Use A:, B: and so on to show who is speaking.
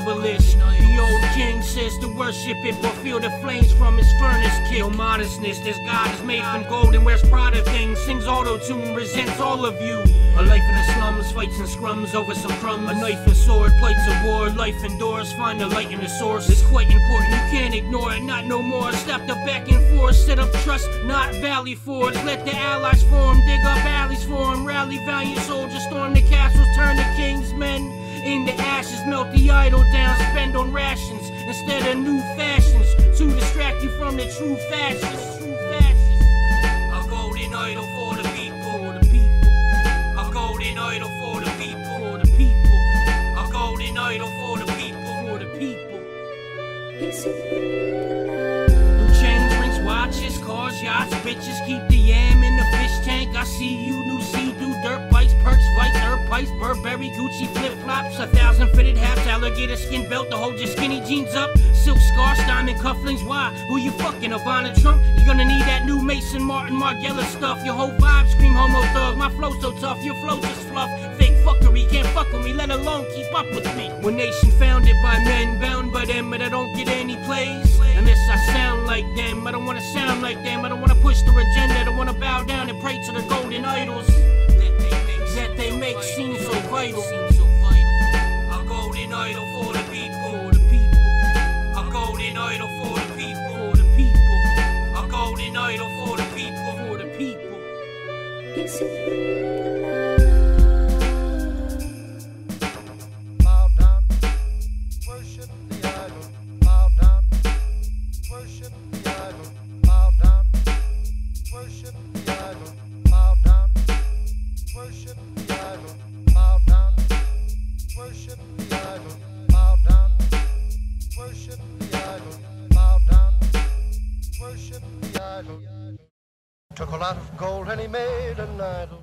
A: obelisk. The old king says to worship it, but feel the flames from his furnace kick. No modestness, this God is made from gold and wears Prada things. Sings auto tune, resents all of you. A life in the slums, fights and scrums over some crumbs. A knife and sword, plights of war, life indoors. Find the light in the source. It's quite important, you can't ignore it, not no more. Step the back and forth, set up trust, not valley fords. Let the allies form, dig up alleys for them, Rally valiant ashes. Melt the idol down, spend on rations instead of new fashions to distract you from the true fascists. True fascists. A golden idol for the people, the people. A golden idol for the people, for the people. A golden idol for the people, for the people. New chains, rings, watches, cars, yachts, bitches. Keep the yam in the fish tank. I see you, new Sea-Doo dirt bikes, perks, fights, herb pipes, Burberry, Gucci flip flops, a thousand fitted hats, alligator skin belt to hold your skinny jeans up, silk scarf, diamond cufflinks. Why? Who you fucking? Ivana Trump? You gonna need that new Maison Martin Margiela stuff. Your whole vibe scream homo thug. My flow so tough, your flow just fluff. Fake fuckery, can't fuck with me, let alone keep up with me. One nation founded by men, bound by them, but I don't get any plays. Unless I sound like them, I don't wanna sound like them. I don't wanna push their agenda, I don't wanna bow down and pray to the golden idols that they make seem vital. A golden idol for the people. For the people. A golden idol for the people. For the people. A golden idol for the people. For the people.
B: Bow down, worship the idol. Bow down, worship the idol. Bow down, worship the idol. Bow down, worship the idol. Idol. Took a lot of gold and he made an idol.